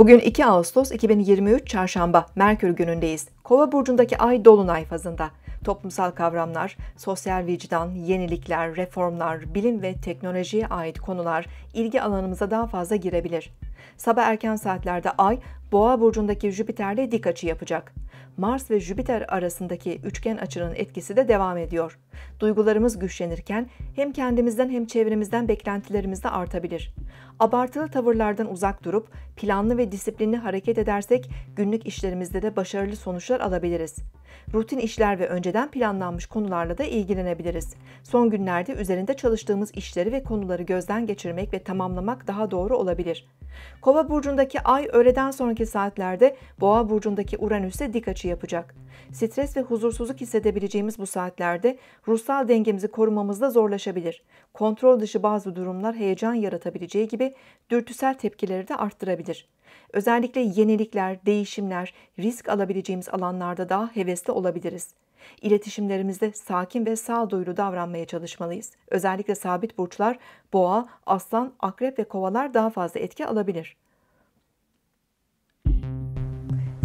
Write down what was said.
Bugün 2 Ağustos 2023 Çarşamba Merkür günündeyiz. Kova burcundaki ay dolunay fazında. Toplumsal kavramlar, sosyal vicdan, yenilikler, reformlar, bilim ve teknolojiye ait konular ilgi alanımıza daha fazla girebilir. Sabah erken saatlerde ay Boğa burcundaki Jüpiter'le dik açı yapacak. Mars ve Jüpiter arasındaki üçgen açının etkisi de devam ediyor. Duygularımız güçlenirken hem kendimizden hem çevremizden beklentilerimiz de artabilir. Abartılı tavırlardan uzak durup planlı ve disiplinli hareket edersek günlük işlerimizde de başarılı sonuçlar alabiliriz. Rutin işler ve önceden planlanmış konularla da ilgilenebiliriz. Son günlerde üzerinde çalıştığımız işleri ve konuları gözden geçirmek ve tamamlamak daha doğru olabilir. Kova burcundaki ay öğleden sonraki saatlerde Boğa burcundaki Uranüs'e dik açı yapacak. Stres ve huzursuzluk hissedebileceğimiz bu saatlerde ruhsal dengemizi korumamız da zorlaşabilir. Kontrol dışı bazı durumlar heyecan yaratabileceği gibi dürtüsel tepkileri de arttırabilir. Özellikle yenilikler, değişimler, risk alabileceğimiz alanlarda daha hevesli olabiliriz. İletişimlerimizde sakin ve sağduyulu davranmaya çalışmalıyız. Özellikle sabit burçlar boğa, aslan, akrep ve kovalar daha fazla etki alabilir.